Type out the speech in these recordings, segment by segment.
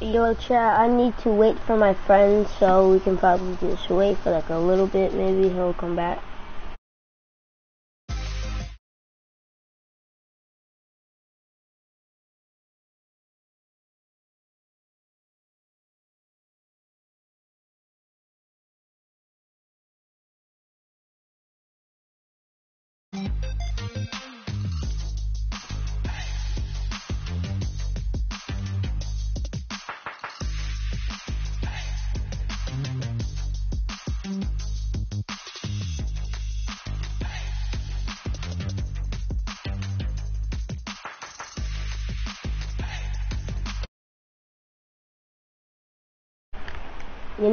Yo, chat, I need to wait for my friend, so we can probably just wait for like a little bit, maybe he'll come back.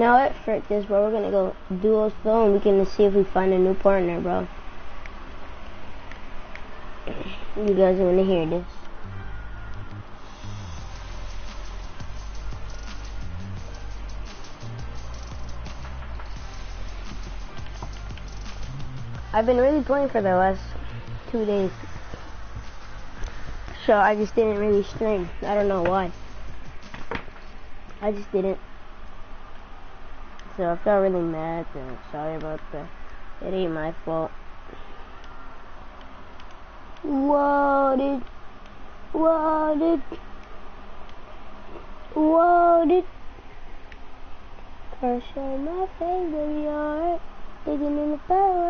Know what? Frick this, bro. We're gonna go duo still and we can see if we find a new partner, bro. You guys wanna hear this. I've been really playing for the last two days. So I just didn't really stream. I don't know why. I just didn't. So I felt really mad and sorry about that. It ain't my fault. What did, what did, what did, crush on my face, baby, alright. Digging in the power,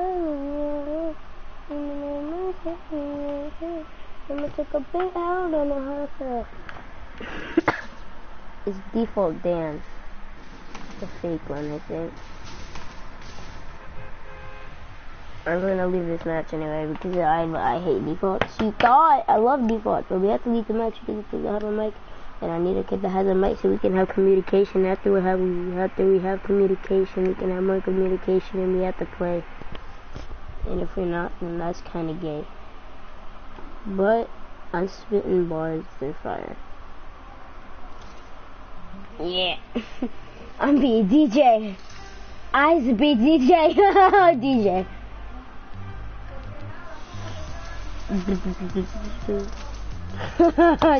I'ma take a big out on the hot It's default dance the fake one, I think. I'm gonna leave this match anyway because I I hate defaults. You thought I love defaults, but we have to leave the match because I have a mic, and I need a kid that has a mic so we can have communication. After we have after we have communication, we can have more communication, and we have to play. And if we're not, then that's kind of gay. But I'm spitting bars, they're fire. Yeah. I'm being DJ. I used to be DJ. DJ.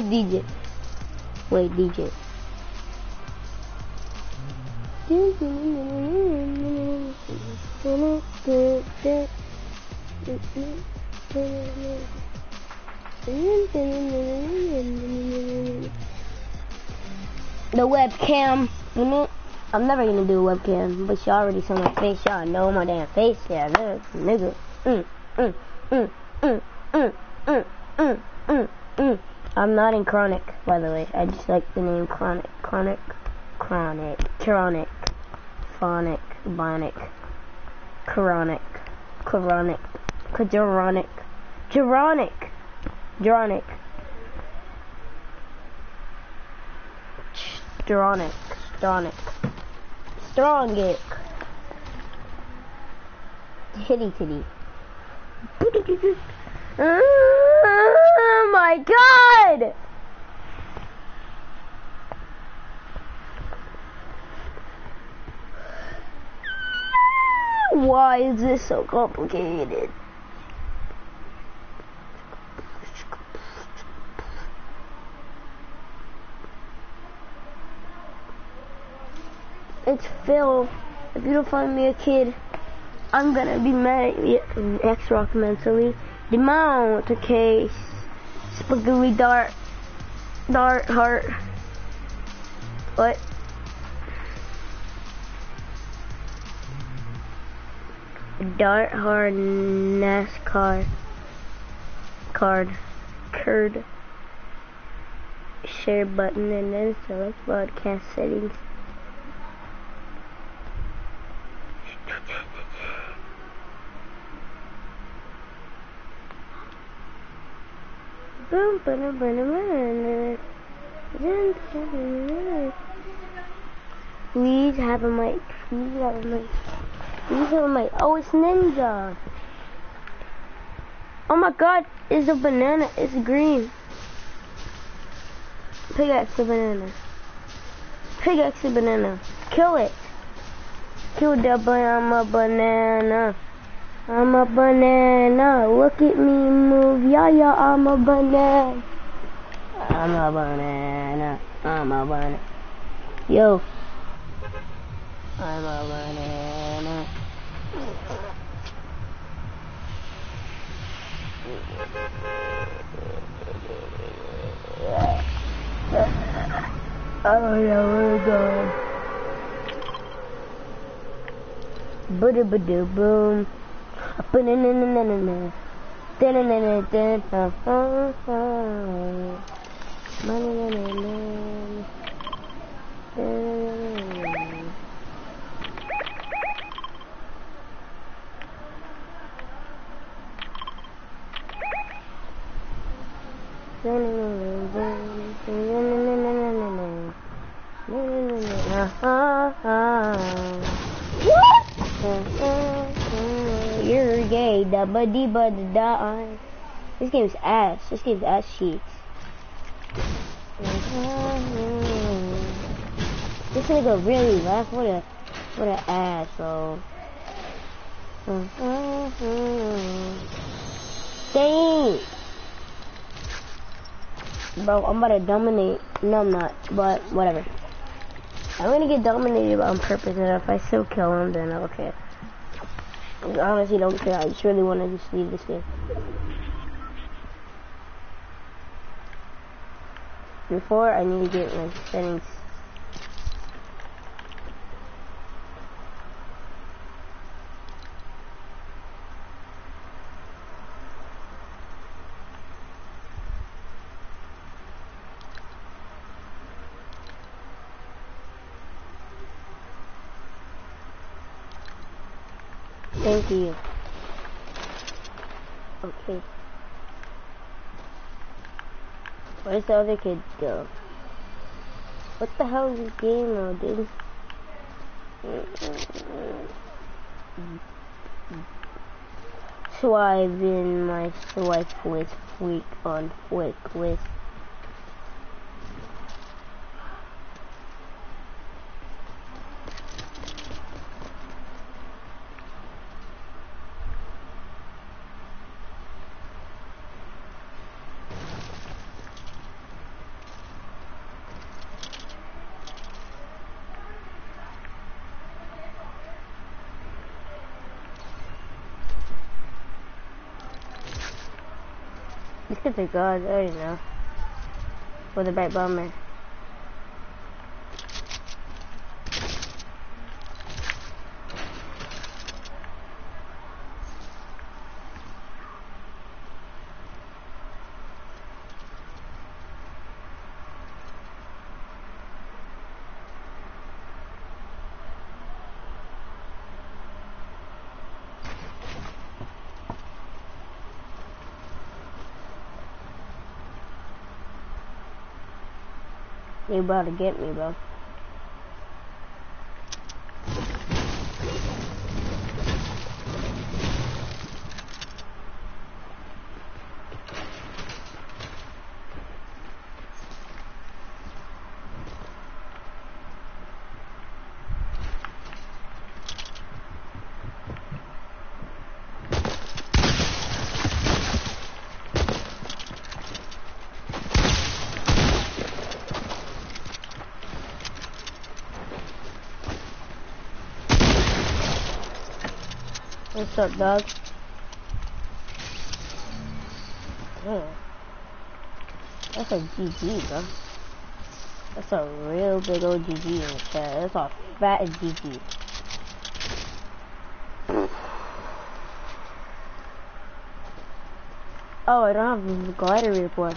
DJ. Wait, DJ. The webcam. I'm never gonna do a webcam, but y'all already saw my face. Y'all know my damn face. Yeah, nigga. Mm, mm, mm, mm, mm, mm, mm, mm, mm. I'm not in chronic, by the way. I just like the name chronic, chronic, chronic, chronic, phonic, bionic, chronic, chronic, chronic, Geronic, Geronic, Geronic, Geronic strong it. Titty titty. Oh my god! Why is this so complicated? It's Phil. If you don't find me a kid, I'm gonna be mad at X-Rock mentally. The mount, okay. Spaghetti dart. Dart heart. What? Dart hard NASCAR card curd share button and then select broadcast settings Please have a mic. Please have a mic. Please have a mic. Oh, it's Ninja. Oh my god, it's a banana. It's green. Pickaxe a banana. Pickaxe a banana. Kill it. Kill the boy I'm a banana. I'm a banana. Look at me move. Yeah, yeah, I'm a banana. I'm a banana. I'm a banana. Yo. I'm a banana. I don't know where to go. Bada bada boom. Ba-na-na-na-na-na. You're gay, da ba dee ba da. This game's ass. This game's ass cheeks. This nigga really left. What a what an asshole. Dang. Bro, I'm about to dominate. No, I'm not. But whatever. I'm gonna get dominated on purpose, and if I still kill him, then don't care. I honestly don't care. I just really want to just leave this game. Before, I need to get my settings. You. Okay. Where's the other kid go? What the hell is this game mode, dude? Swipe in my swipe with freak on quick with Could be good, I know. For the Brite Bomber. They about to get me, bro. What's up, dog? That's a GG, bro. That's a real big old GG in the chat. That's a fat GG. Oh, I don't have the glider report.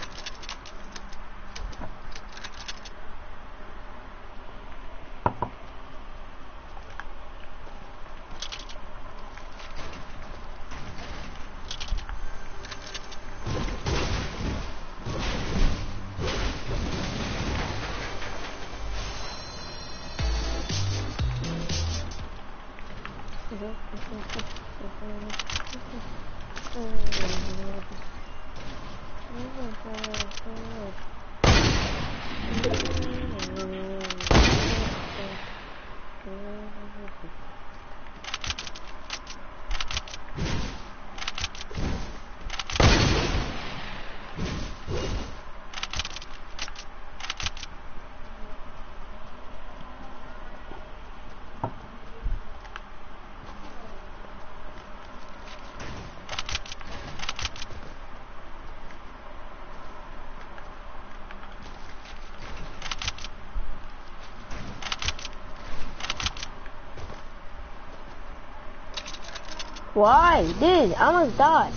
Why? Dude, I almost died.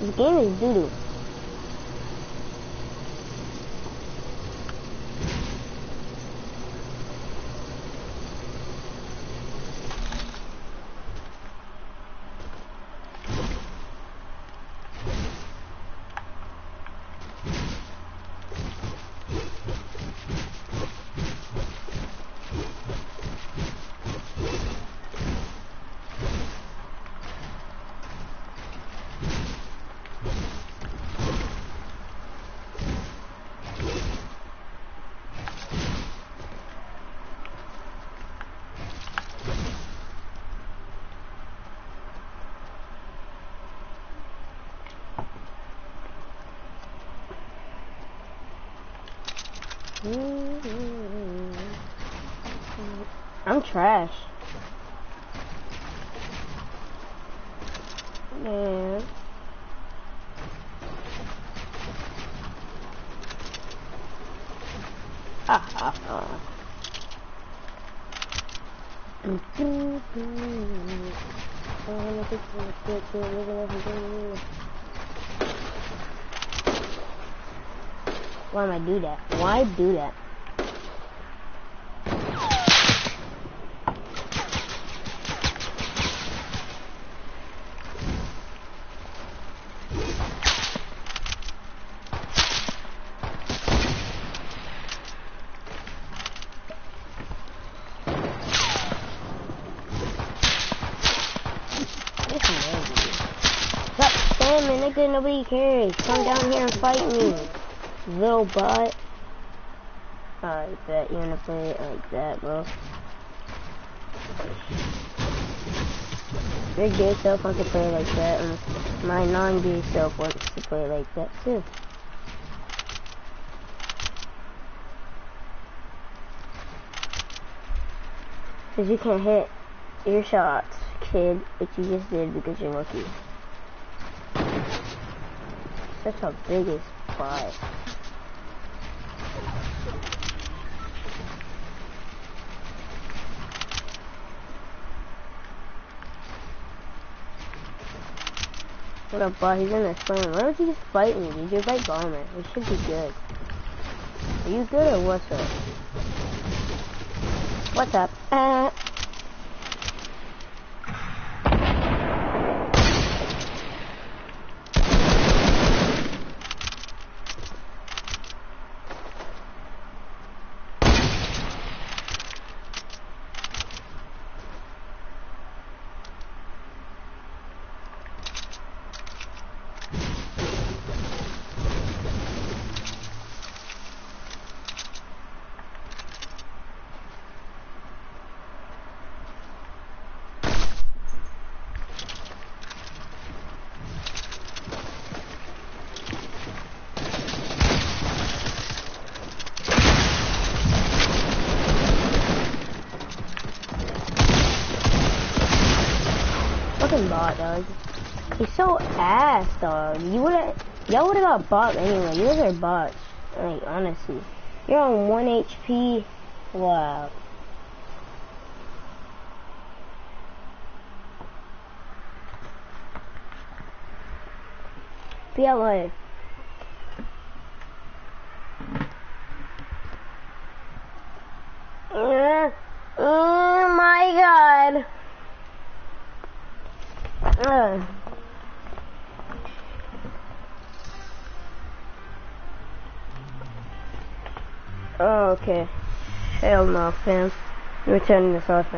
This game is doo-doo. I'm trash. Man. Ah, ah, ah. Why am I do that? Why do that? nobody cares. Come down here and fight me, little butt. I bet you're gonna play it like that, bro. Your gay self wants to play it like that, and my non-gay self wants to play it like that too. Cause you can't hit your shots, kid, which you just did because you're lucky such a biggest butt. What up, bud? He's in the swing. Why don't you just fight me, dude? You're like bomber. It should be good. Are you good or what's up? What's up? Uh dog. He's so ass, dog. You would've, y'all would've got bot anyway. You guys are bots. Like, honestly. You're on 1 HP. Wow. PLA. Uh, Fam. Returning this off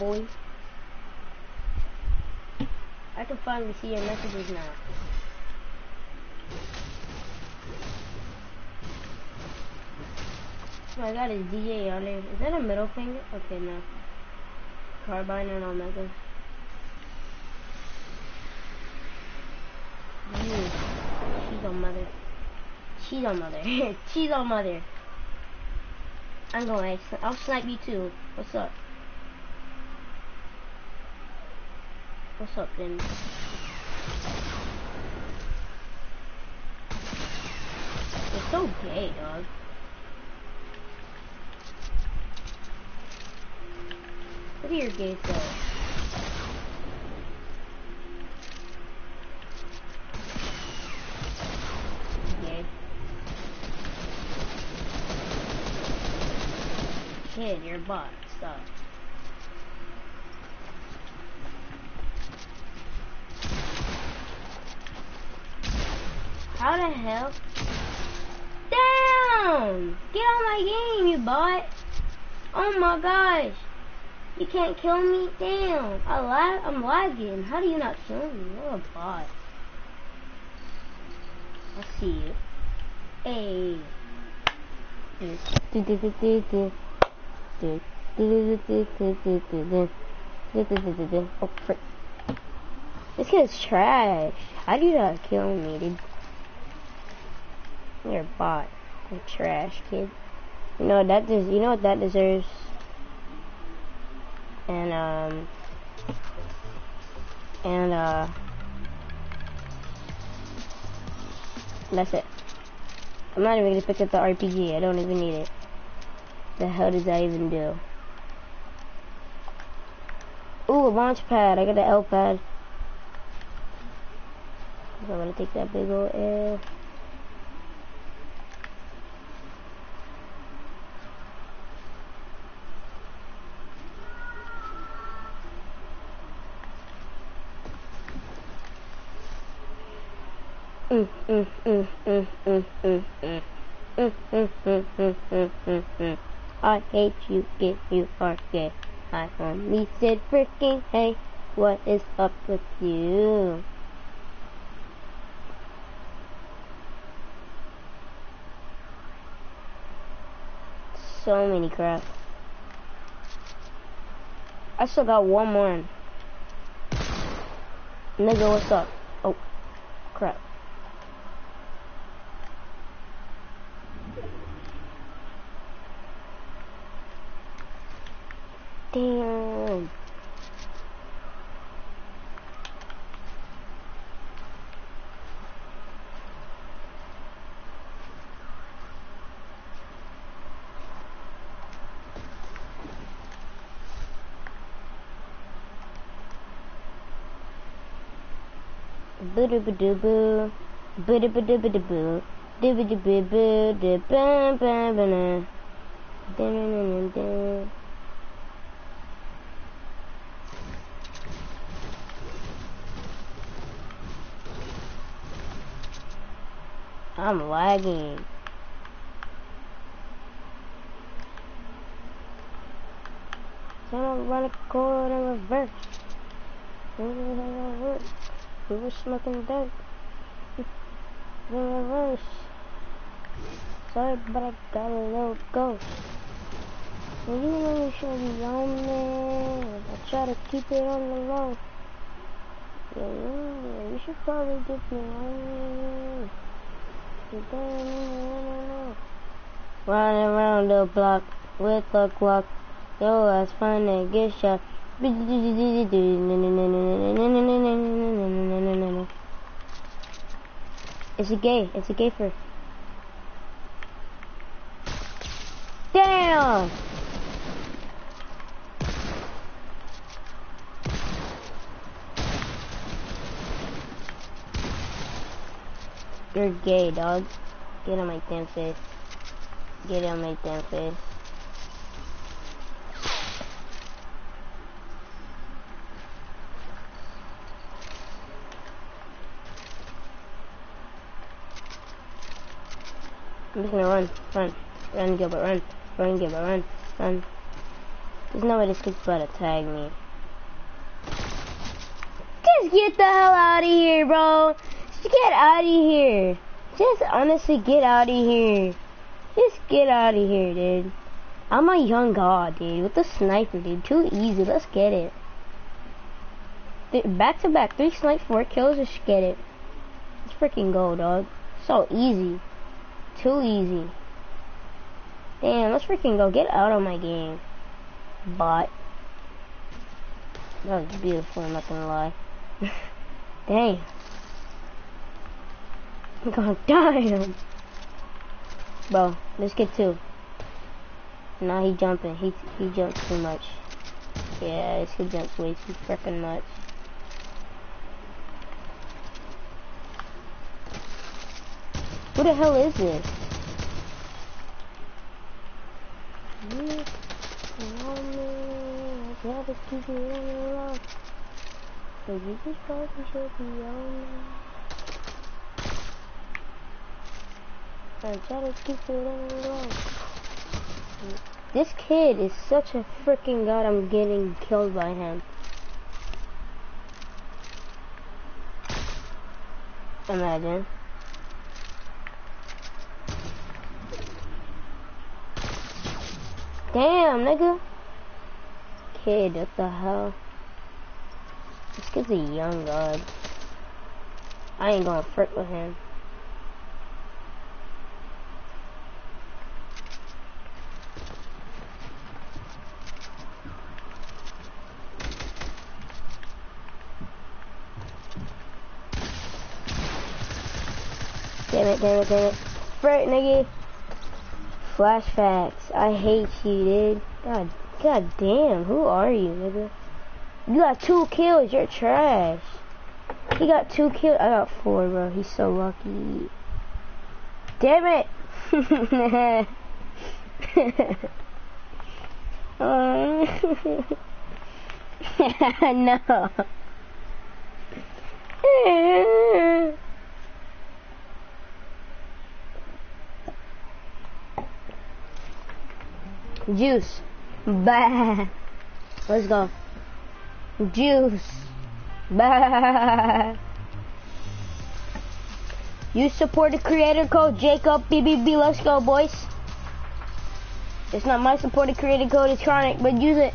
boy? I can finally see your messages now. Oh my god, is DJ on? Is that a middle finger? Okay, no. Carbide and Omega. You. She's on mother. She's on mother. She's on mother. I'm going. I'll snipe you too. What's up? What's up, then? You're so gay, dog. Look at your gay self. kid, your butt, stop. How the hell? Damn! Get on my game, you bot! Oh my gosh! You can't kill me? Damn! I lag I'm lagging. How do you not kill me? You're a bot. I see you. Hey. Oh frick. This kid's trash. How do you not kill me, dude? You're a bot. You're trash, kid. You know that does you know what that deserves? And um and uh that's it. I'm not even gonna pick up the RPG, I don't even need it the hell does that even do? Ooh, a launch pad. I got an L pad. I'm gonna take that big old L. Mm, mm, mm, mm, mm, mm, mm. Mm, mm, mm, mm, mm, mm, mm. I hate you if you are gay. I only said freaking hey, what is up with you? So many crap. I still got one more. Nigga, what's up? Oh, crap. Damn. boo doo boo doo boo boo doo boo doo boo doo boo doo boo doo boo boo doo bam bam bam bam I'm lagging. So I'm gonna run a corner in reverse. We were smoking dope. In reverse. Sorry, but I got a little ghost. And you you should be me. I try to keep it on the low. Yeah, yeah, you should probably get me on me. Running around the block with a clock. Yo, that's fun and get shot. It's a gay. It's a gay for. Damn! You're gay, dog. Get on my damn face. Get on my damn face. I'm just gonna run, run, run, Gilbert, run, run, Gilbert, run, run. There's no way this kid's about to tag me. Just get the hell out of here, bro. Just get out of here. Just honestly get out of here. Just get out of here, dude. I'm a young god, dude. With the sniper, dude. Too easy. Let's get it. Back to back. Three snipe, four kills. Let's get it. Let's freaking go, dog. So easy. Too easy. Damn, let's freaking go. Get out of my game. Bot. That was beautiful, I'm not gonna lie. Dang. I'm gonna die. Bro, let's get two. Now he jumping. He he jumps too much. Yeah, this kid jumps way too freaking much. Who the hell is this? This kid is such a freaking god, I'm getting killed by him. Imagine. Damn, nigga. Kid, what the hell? This kid's a young god. I ain't gonna frick with him. Damn it, damn it, damn it. Frick, nigga. Flashbacks. I hate you, dude. God, god damn. Who are you, nigga? You got two kills. You're trash. He got two kills. I got four, bro. He's so lucky. Damn it. no. Juice. Bah. Let's go. Juice. Bah. You support the creator code Jacob BBB. Let's go, boys. It's not my supported creator code, it's Chronic, but use it.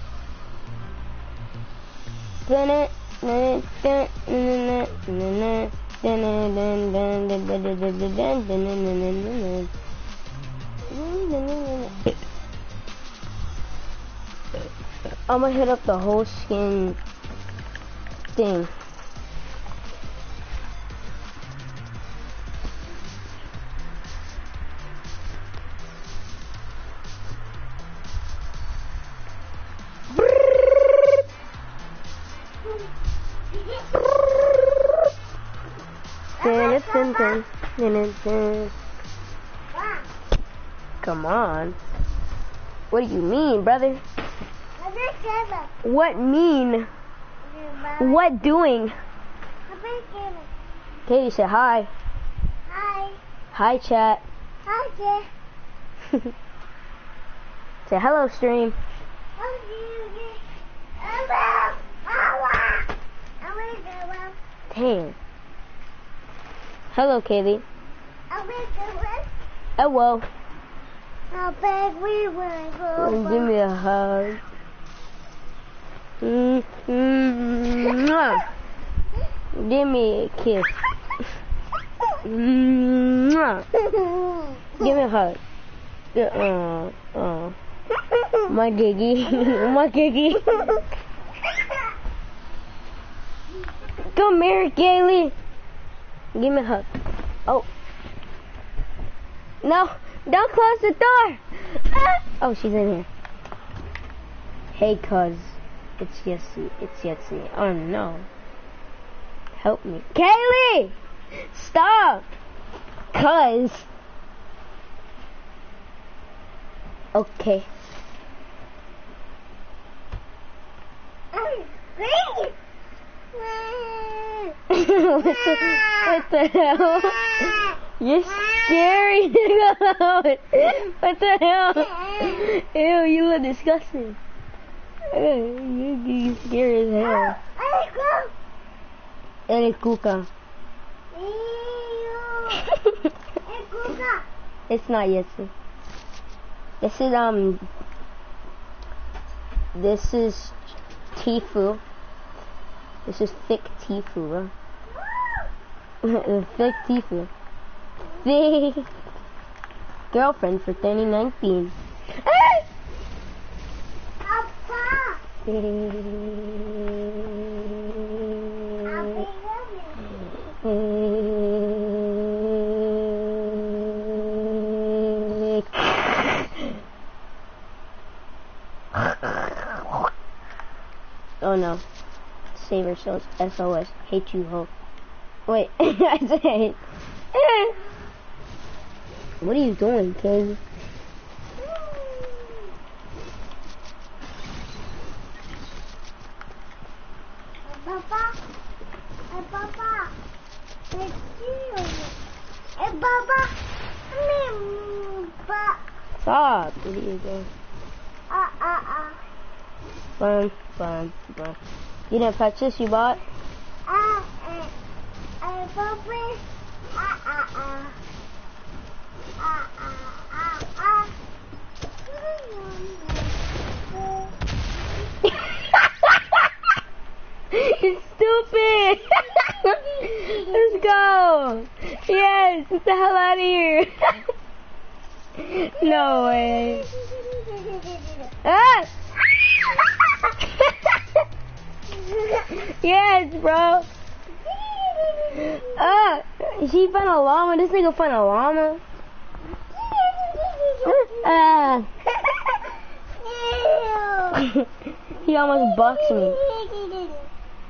I'm gonna hit up the whole skin thing. Come on. What do you mean, brother? What mean? What doing? Katie said hi. Hi. Hi, chat. Hi, chat. Say hello, stream. Damn. Hello, Katie. Hello. How big we were. Give me a hug. Mm, mm, mwah. Give me a kiss. Mm, mwah. Give me a hug. Uh, uh. My giggy. My giggy. Come here, Kaylee. Give me a hug. Oh. No, don't close the door. Oh, she's in here. Hey, cuz. It's Yetzi. It's Yetzi. Oh no. Help me. Kaylee! Stop! Cuz. Okay. what, the, what the hell? You're scary. what the hell? Ew, you look disgusting. You, scary as hell. Eres cuca. it's not Yetsu. This is um. This is Tifu. This is thick Tifu. thick Tifu. Thick girlfriend for 2019. oh no. Save ourselves. SOS. Hate you, ho. Wait, I said. What are you doing, kid? Papa, hey Papa, it's you. Hey Papa, me, pa, Stop. Where do you go? ah ah ah, Fun, fun, fun. You didn't purchase you bought? ah, eh, hey Papa, ah ah ah, ah ah ah ah. you stupid! Let's go! Yes, get the hell out of here! no way. Ah! yes, bro. Ah, she found a llama. This nigga found a llama. Ah. he almost boxed me.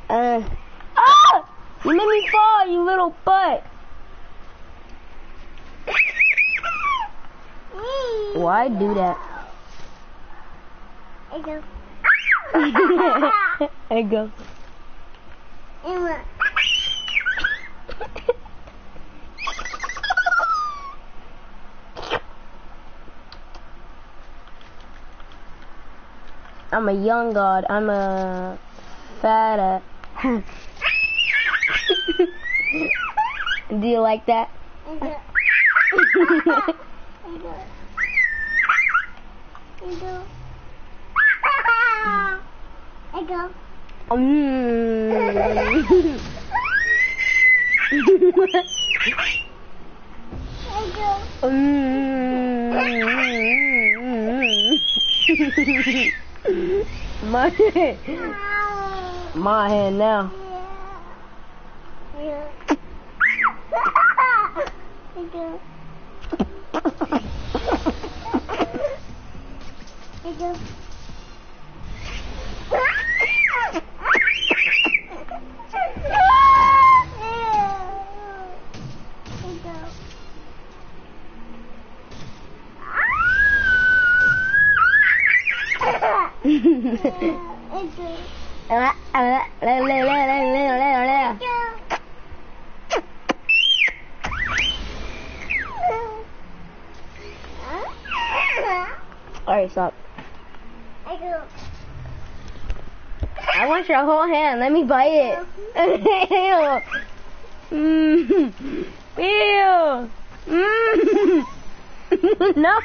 Uh. Ah! You made me fall, you little butt. Why do that? I go. I go. I'm a young god. I'm a fat. Do you like that? I go. I go. I go. I go. Mm. I go. Mm. hand, my hand now. Yeah. Alright, stop. I go. I want your whole hand. Let me bite it. Ew. Mm. Ew. Mm. no.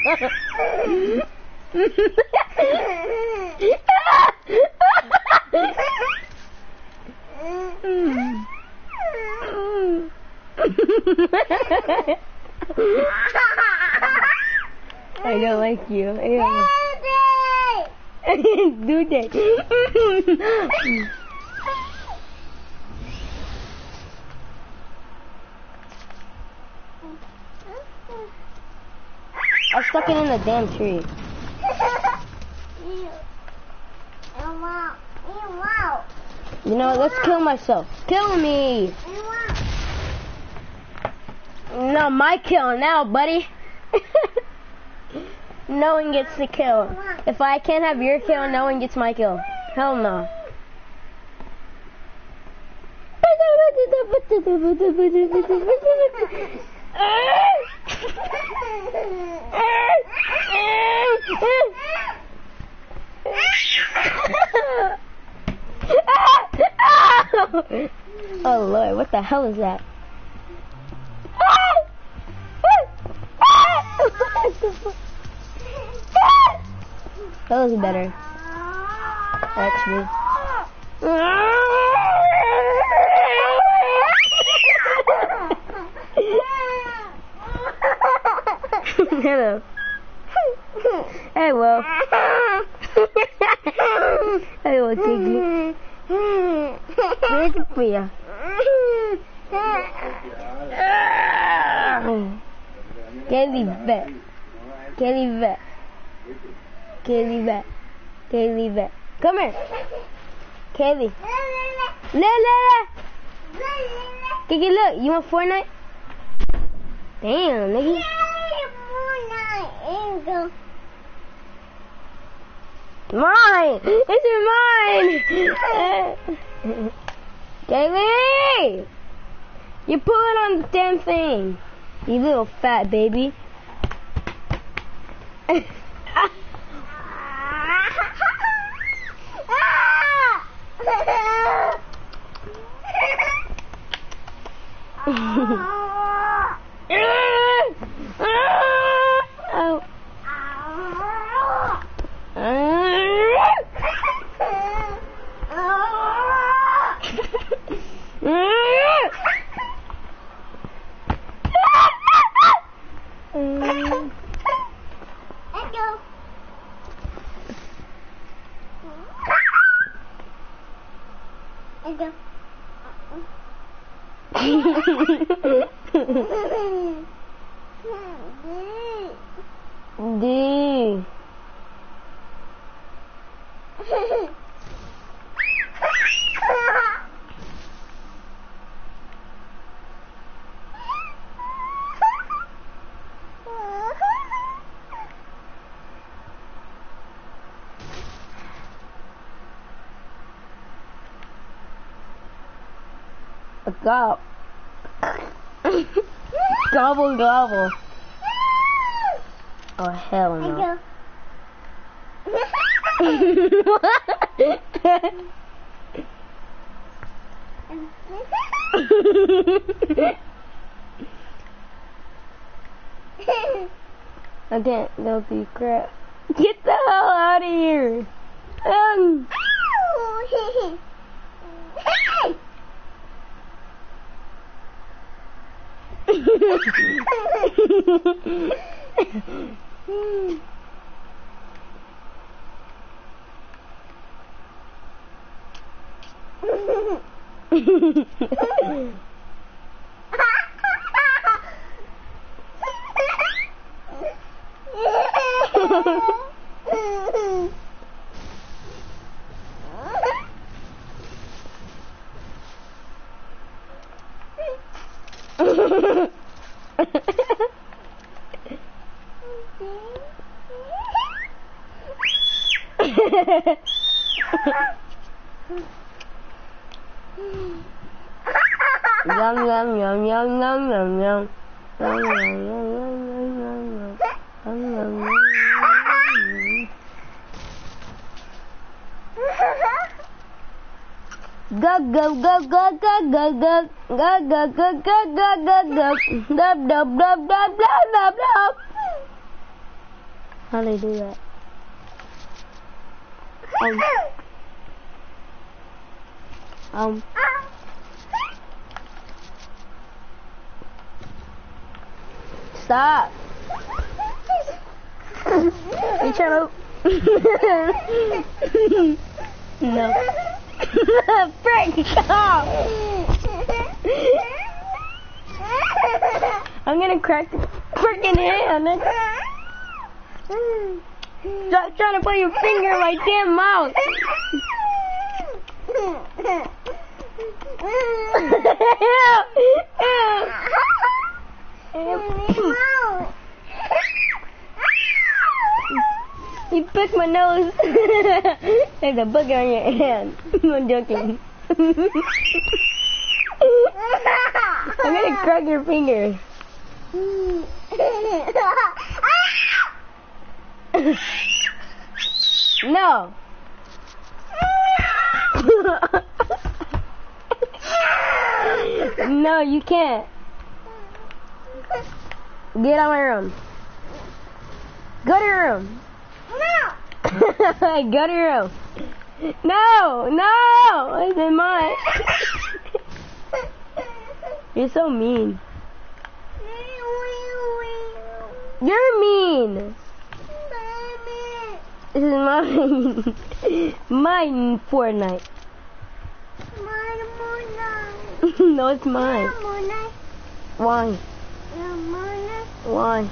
Mm. I don't like you. Ew. Do that. I stuck it in the damn tree. You know, let's kill myself. Kill me. No, my kill now, buddy. no one gets the kill. If I can't have your kill, no one gets my kill. Hell no. Oh, the hell is that? that was better, actually. Hello. Hey, well. hey, well, Tiggy es pía. Qué diver. Qué diver. Qué diver. Qué diver. Come here. Kelly. Look, look, look. Kiki, look. You want Fortnite? Damn, nigga. Fortnite. Mine! is mine! Kaylee! You're pulling on the damn thing. You little fat baby. Gob. gobble gobble. Oh hell no. I can't go through crap. Get the hell out of here. Um. Ha, ha, ha. Go go go go go go go go go go go go go go dub dub dub dub dub dub dub. How do they do that? Um. Um. Stop. You trying to? no. Frank, stop. I'm gonna crack the freaking hand. Stop trying to put your finger in my damn mouth. You picked my nose. There's a booger on your hand. I'm joking. I'm gonna crack your finger. no. no, you can't. Get out of my room. Go to your room. No. Go to your room. No, no, it's in mine. You're so mean. You're mean. This is mine. mine Fortnite. no, it's mine. Why? Why? Why?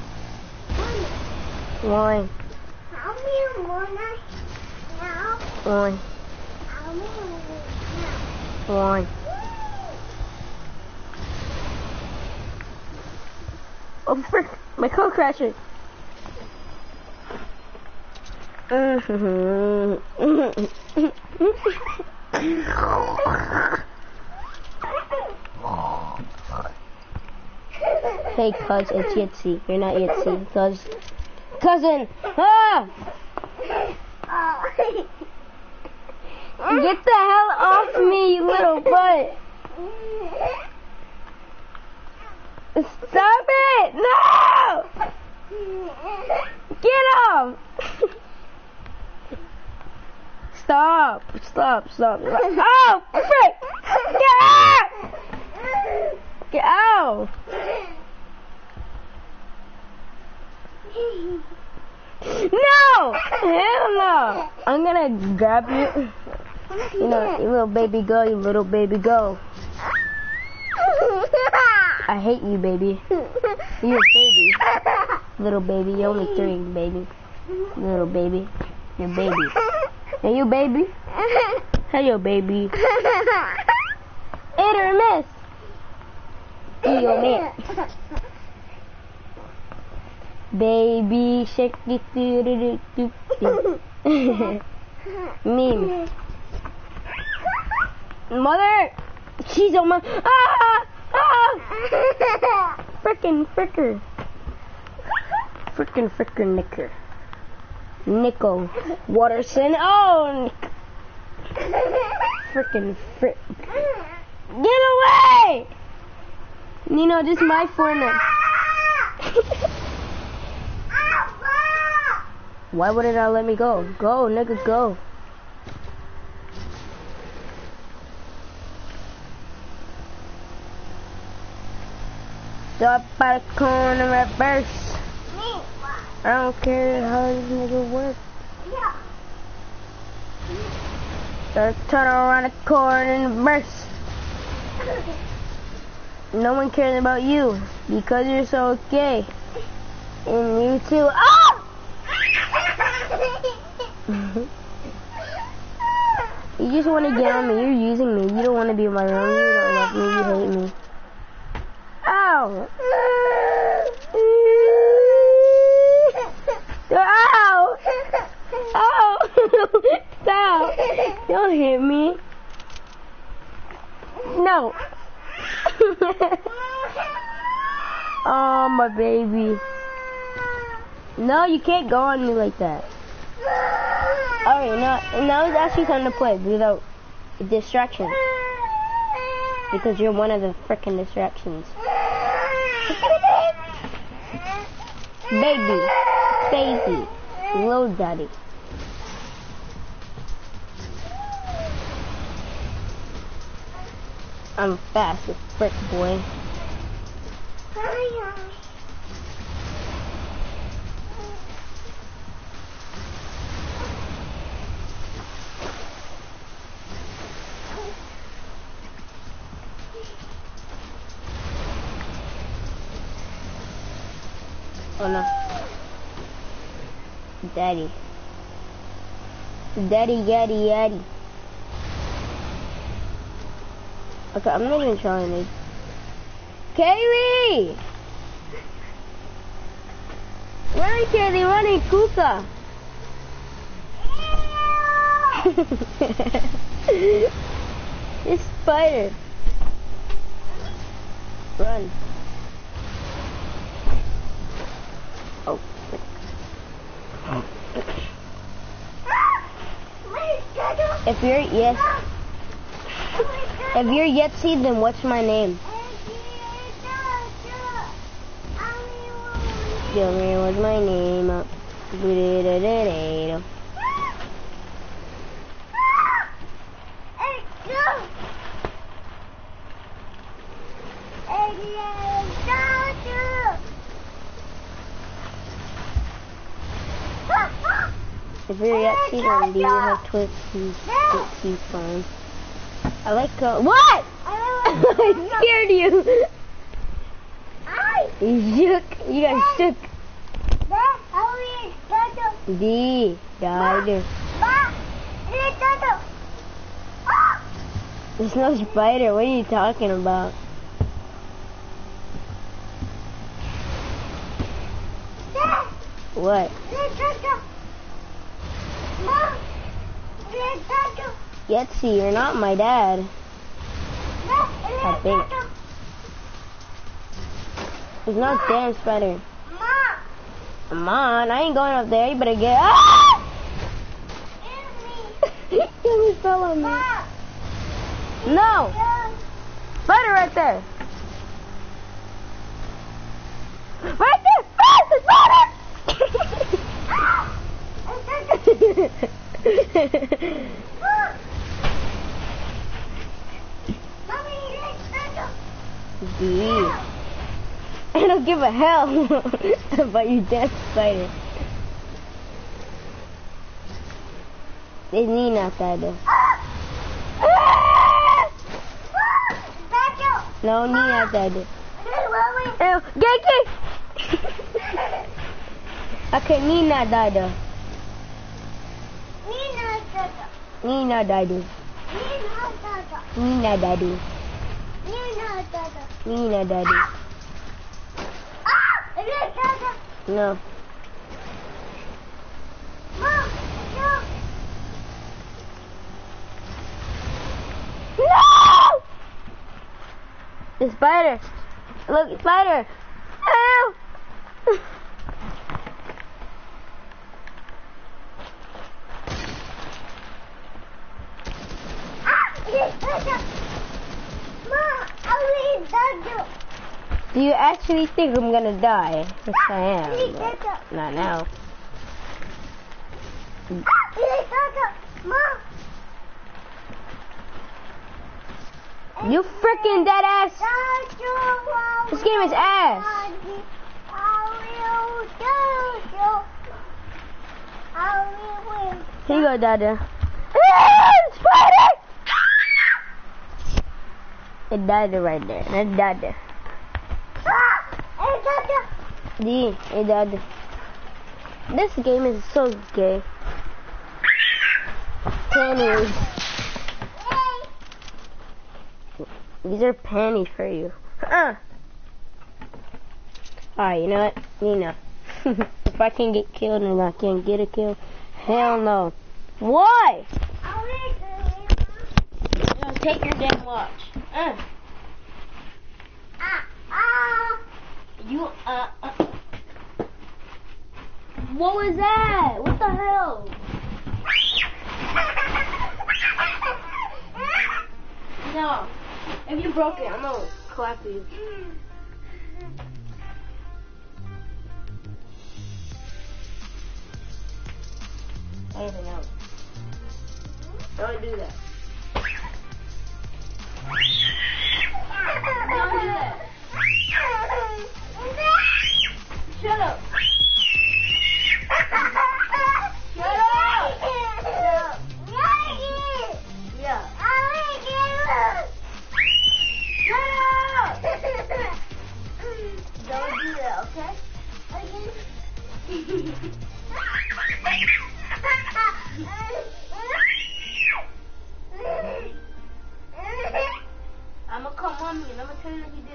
Why? Why? Oh, frick. My car crasher. hey, cuz, it's Yitzy. You're not Yitzy. Cuz. Cousin! Ah! Get the hell off me, you little butt! Stop it! No! Get off! Stop! Stop! Stop! Oh, frick! Get out! Get out! No! Hell no! I'm gonna grab you. You know, you little baby girl, you little baby girl. I hate you, baby. You're a baby. Little baby, you're only three, baby. Little baby. You're baby. Hey, you baby? Hey, yo, baby. Hit or miss? Hey, yo, man. Baby shark doo doo doo doo doo. Meme. Mother! She's on my. Ah! Ah! Frickin' fricker. Frickin' fricker nicker. Nickel. Waterson. Oh! Frickin' frick. Get away! Nino, this is my Fortnite. Why would it not let me go? Go, nigga, go. Stop by the corner reverse. I don't care how this nigga work. Start turn around the corner and reverse. No one cares about you because you're so gay. And you too. Oh! You just want to get on me. You're using me. You don't want to be my room. You don't love me. You hate me. Ow! Ow! Ow! Stop! Don't hit me. No. oh, my baby. No, you can't go on me like that. Alright, now, now it's actually time to play without distractions. Because you're one of the freaking distractions. Baby. Baby. Little daddy. I'm fast as frick, boy. Oh no. Daddy. Daddy, yaddy, yaddy. Okay, I'm not even trying it. Kaylee! Where is Kaylee running Kuka? this spider. Run. Oh. If you're yes, if you're yet see, then what's my name? Give me what's my name? If you're yet season, do you have Twitch Twitchy phone? I like uh, what? I scared you. You shook. You got shook. D. Ah, There's no spider. What are you talking about? What? Yetsy, you're not my dad. I think. tato. There's no damn spider. Come on, I ain't going up there. You better get. Ini. you fell on me. No, spider right there. Right there. Ah, the spider! D. I don't give a hell about your death spider. It's me not that though. No, me not that. Ew, Genki! okay, me not that though. Ini tato. Me not that though. Ini tato. Me not that though. Ini tato. Me not that though. Ah, ini tato. No. Ma, go. No! The spider. Look, spider. Ew! Do you actually think I'm gonna die? Yes, I am. Tato. Not now. Ah, ini tato. Ma. You freaking dead ass! This game is ass. I will do. Here you go, Dada. Ah, Spider! It died right there. It died there. Ah, ini tato. D, it died. This game is so gay. Pennies. Hey. These are pennies for you. Uh. Alright, you know what? You know. if I can get killed and I can't get a kill, hell no. Why? I will take your damn watch. Uh. Ah, ah. You, uh, uh. What was that? What the hell? No. If you broke it, I'm gonna clap you. Anything else. Don't do that. Don't. Merci.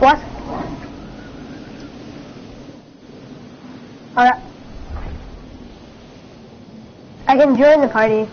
What? Alright. I can join the party.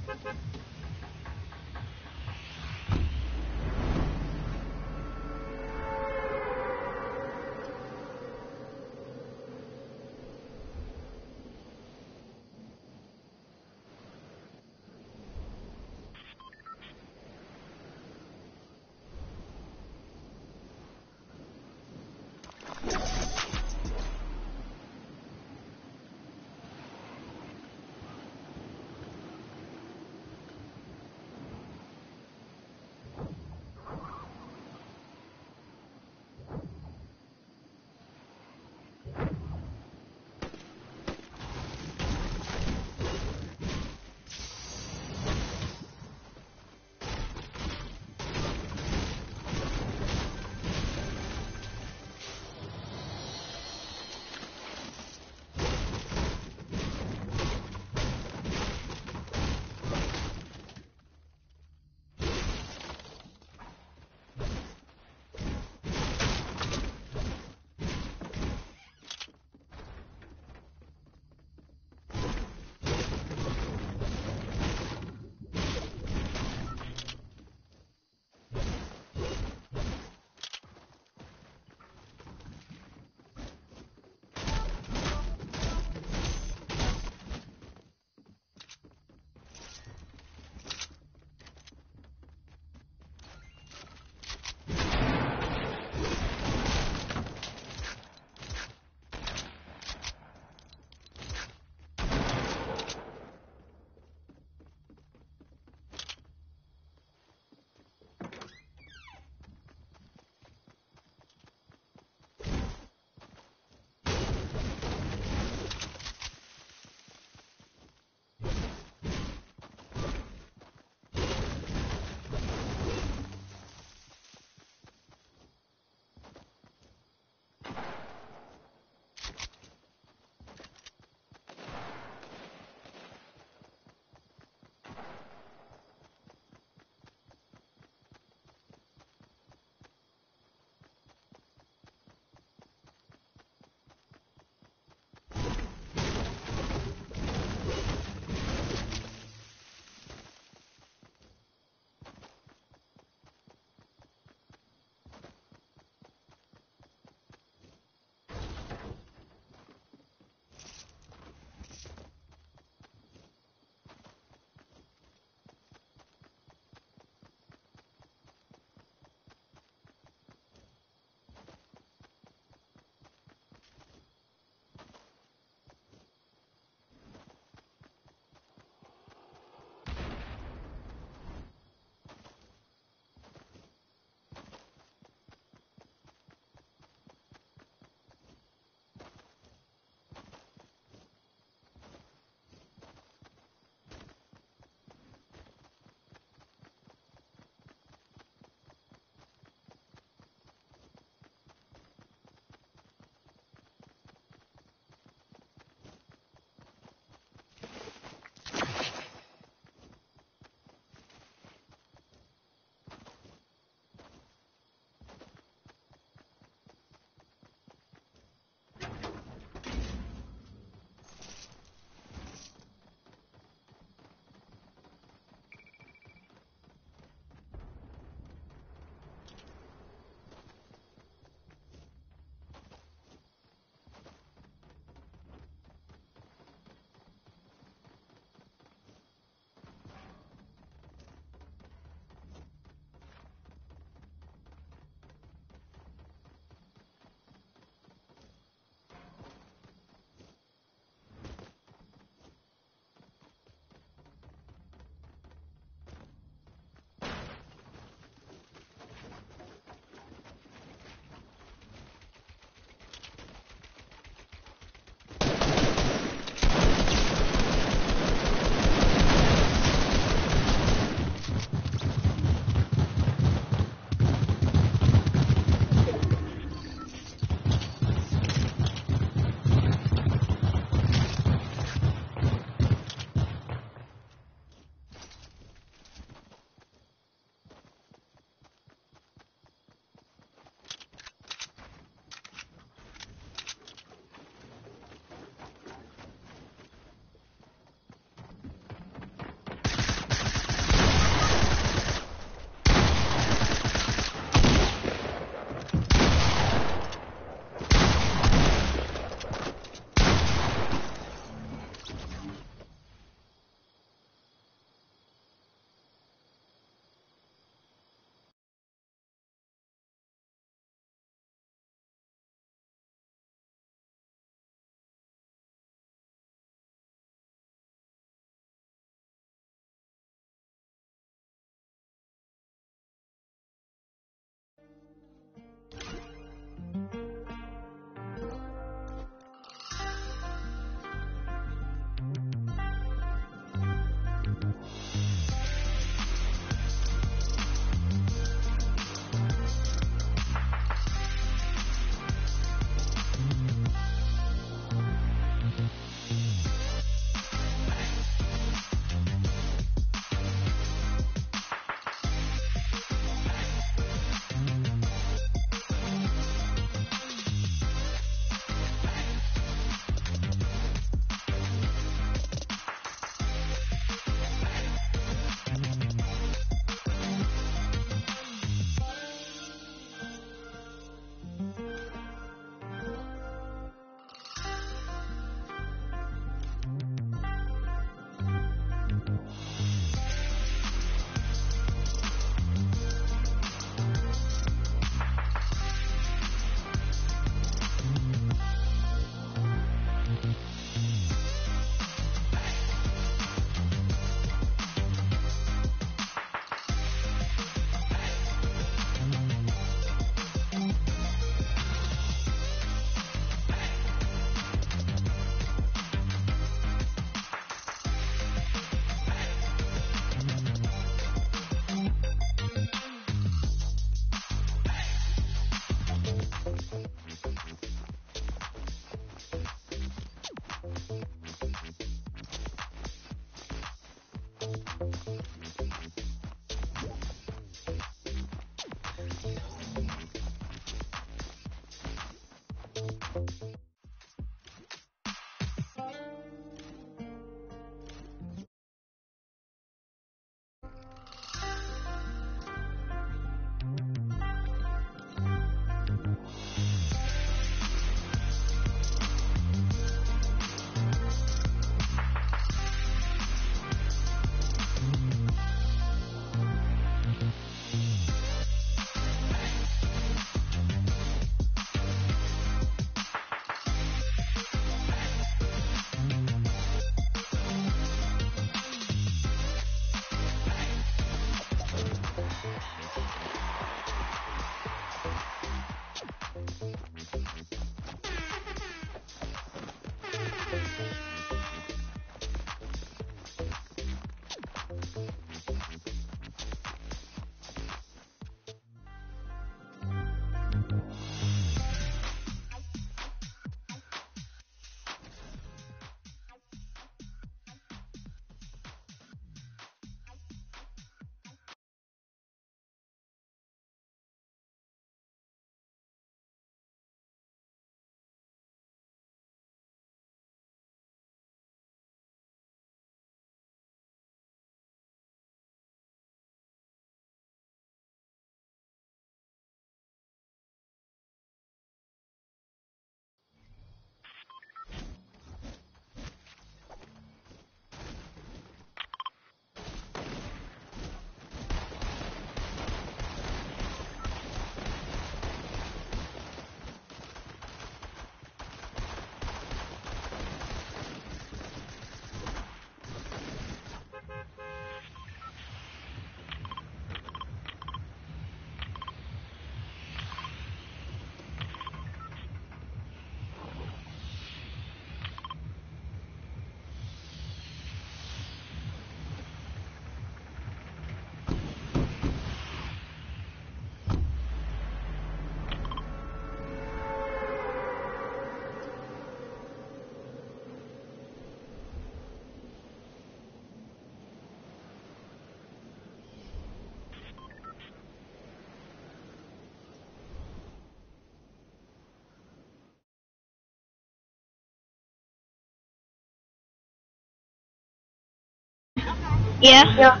Yeah.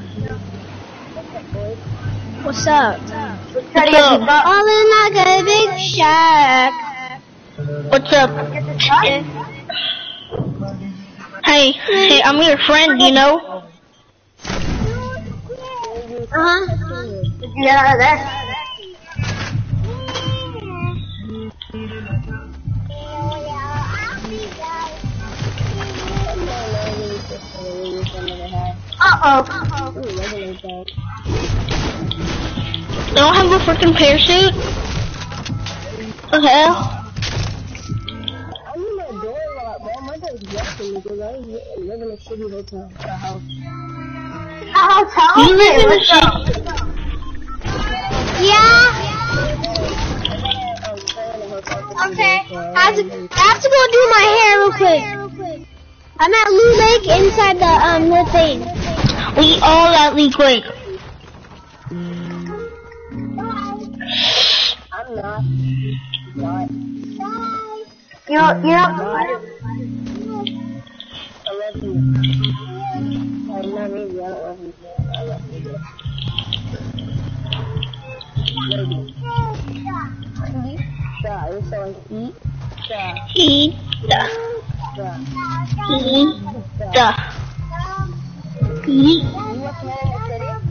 What's up? What's up? Falling like a big shark. What's up? Hey, hey, I'm your friend, you know? Uh-huh. Get out Uh-oh. They don't have a freaking parachute? The hell? I'll tell You live in the What's up? city? Yeah. Okay. I have to, I have to go do my hair real quick. I'm at Loot Lake inside the um the thing. We all at Loot Lake. I'm not. Not. You know, you know, I love you. I'm not really. I love you. I love you. Eat. Yeah, it's like eat. Yeah. Eat Yeah. eat the, know up, shut up.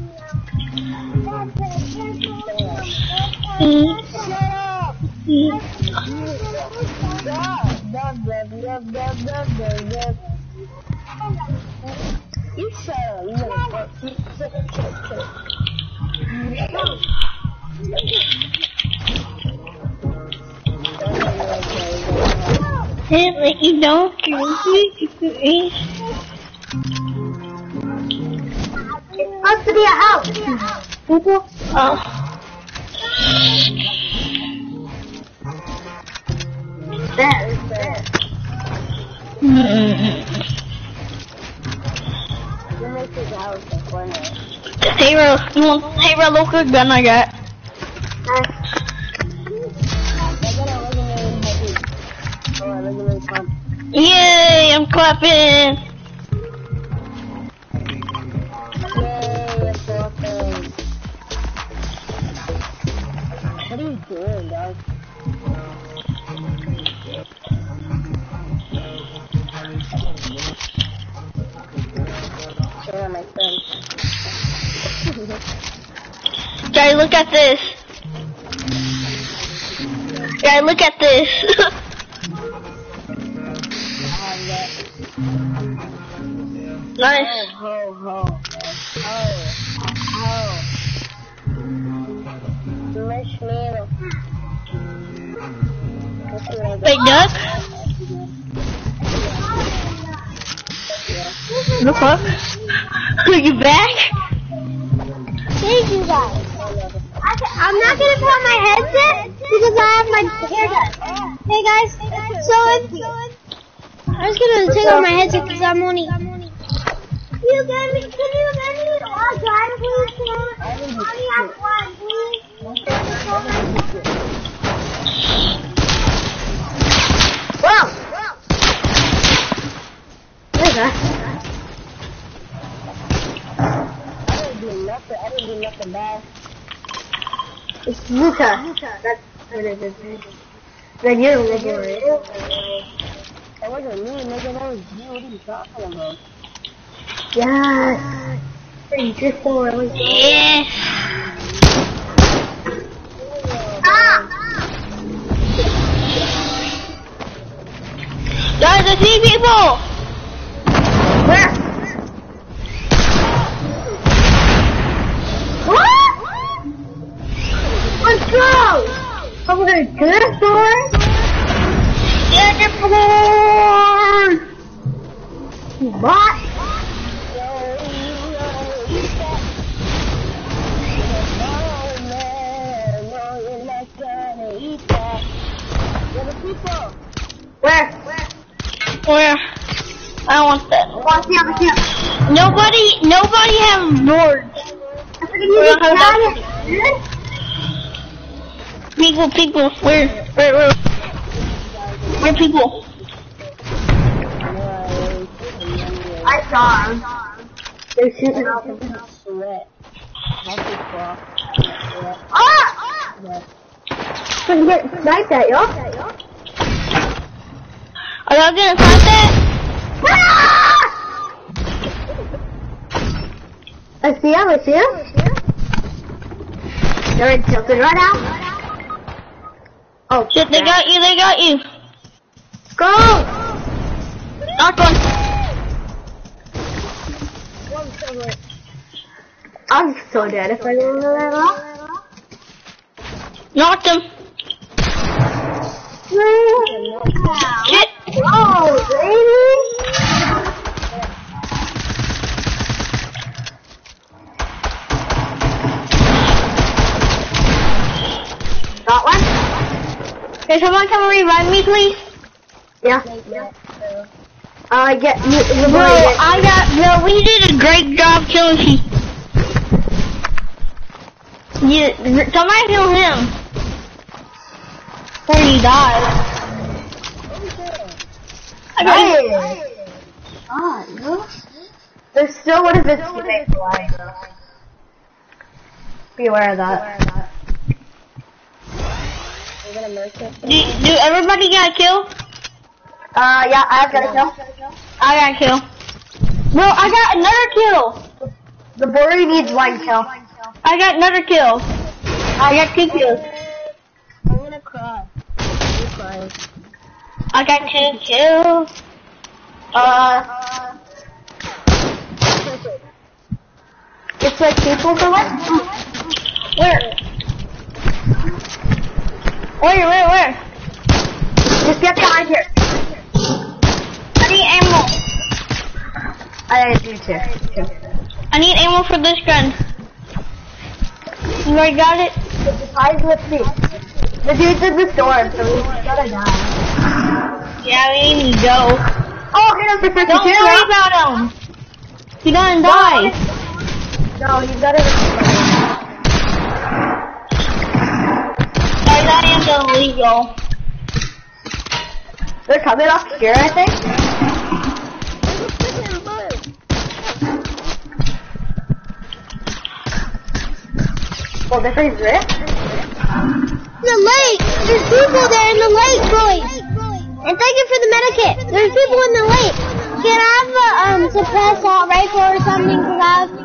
Hey, like you don't eat, eat. Supposed to be a house. People? Oh. Ah. That is there. You make this house a corner. Hey, Ro, you want, hey, Ro, look what gun I got. I got a legendary heavy. A legendary pump. Yay, I'm clapping. What are you doing, dog? Friend. Guys, look at this. Guys, look at this. nice. Ho. Oh. Wait, duck? The fuck? Are you back? Thank you guys. I'm not gonna put on my headset because I have my hair done. Hey guys, so if, I'm just gonna take off my headset because I'm only. You me? Can you get me an autograph, please? Can I only have one, please? Whoa! There's that. I didn't do nothing. I didn't do nothing bad. It's Luca. That's what it is. Then you're legendary. That wasn't me, nigga. That was you. What are you talking about? Yes. Hey, drift forward. Like, Yeah. ah! Guys, I see people. Where? What? Let's go! There, drift forward. Yeah, get forward. You bot. Where? Where? Where? I don't want that. Watch the other camp. Nobody, nobody has boards. I Where- the how. People, people, where, where, where? Where people? I saw him. They're shooting out. Sweat. Healthy cloth. Sweat. Ah! Sweat. Couldn't get sniped at, yo. Are y'all gonna fight that? Ah! I see him, I see him. They're in tilted right now. Oh, Shit, they got you, they got you. Go! Knocked one. I'm so dead if I didn't know that off. Knocked him. Shit. Oh, baby! Got one? Can someone come and revive me, please? Yeah. Uh, get you, Bro. I got, bro, we did a great job killing he. Yeah, somebody kill him. Before he died. I got you. Ah, no. There's still one of his teammates alive. though. Be aware of that. I'm gonna merge it. Do, do everybody got a kill? Uh, yeah, I've got a kill. I got a kill. Bro, I got another kill. Labori needs one kill. I got another kill. I got two kills. I'm gonna cry. I'm crying. I got two kills. Uh, it's like people one. Where? Where, where, where? Just get behind here. I need ammo. I do too. I need ammo for this gun. You already got it? The with me. The dude's in the storm, so he's gotta die. Yeah, we need to go. Oh, hit him for 52. Don't worry about him. He gonna die. No, he's got it. Guys, that ain't illegal. They're coming up here, I think. Well, this is it. The lake. There's people there in the lake, boys. And thank you for the medikit. There's people in the lake. Can I have a um suppress assault rifle or something? Cause I have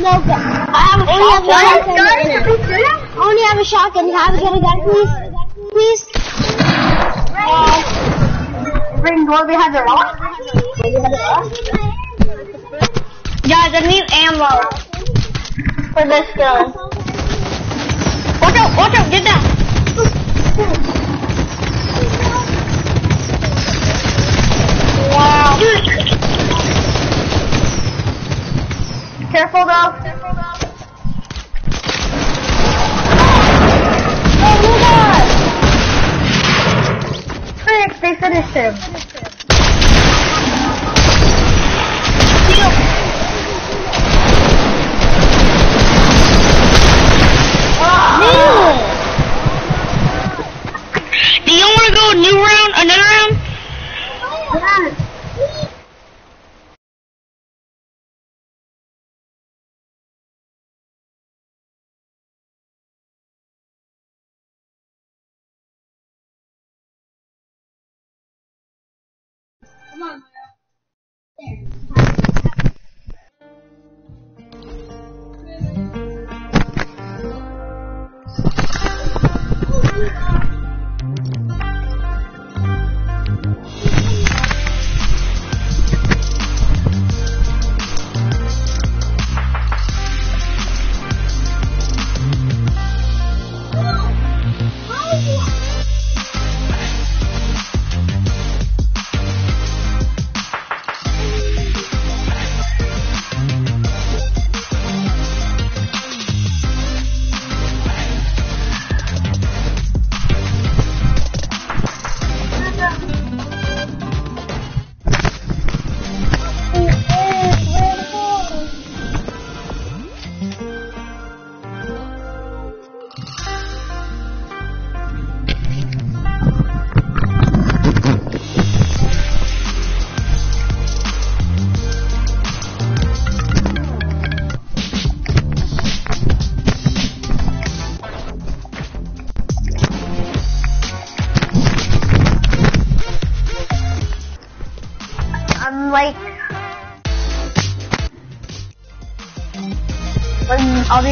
no gun. I have only have one shotgun. I only have a shotgun. Can I have a gun, gun, please? Please. Bring door behind the rock. Guys, I need ammo for this gun. Watch out, watch out, get down. Wow. Careful though. Oh, out! Frick, they finished him. Do you want to go a new round, another round? Yes. まあ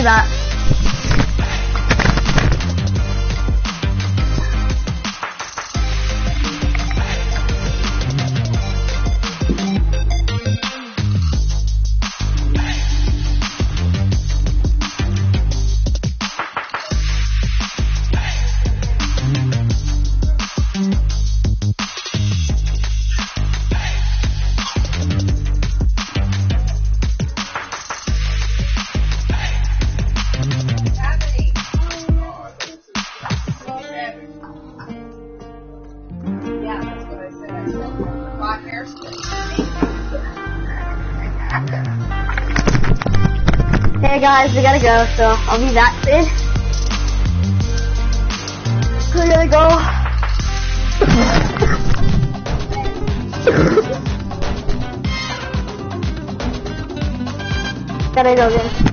Mm, I'll be back. Hey gotta go, so I'll be back soon. We gotta go. gotta go, guys.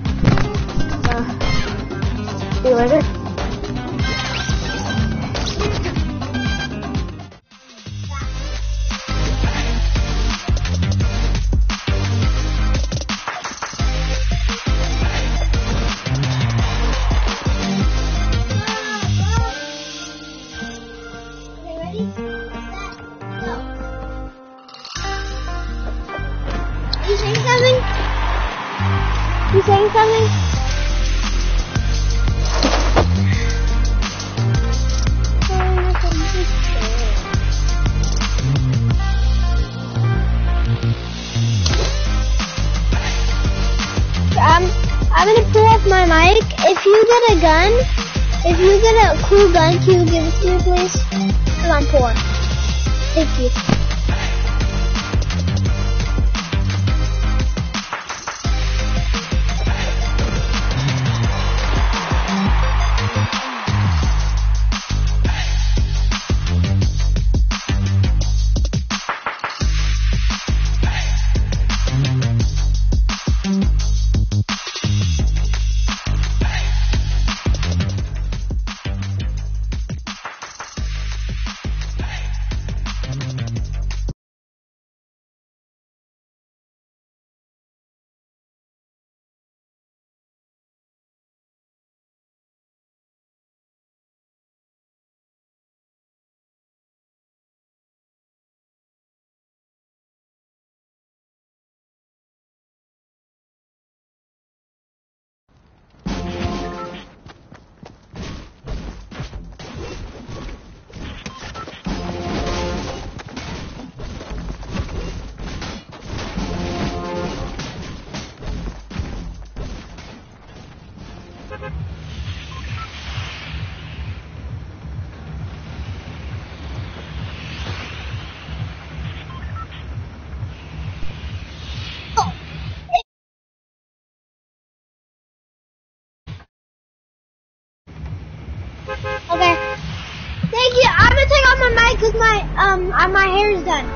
Gonna take off my mic because my um my hair is done.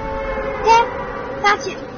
Okay. Gotcha.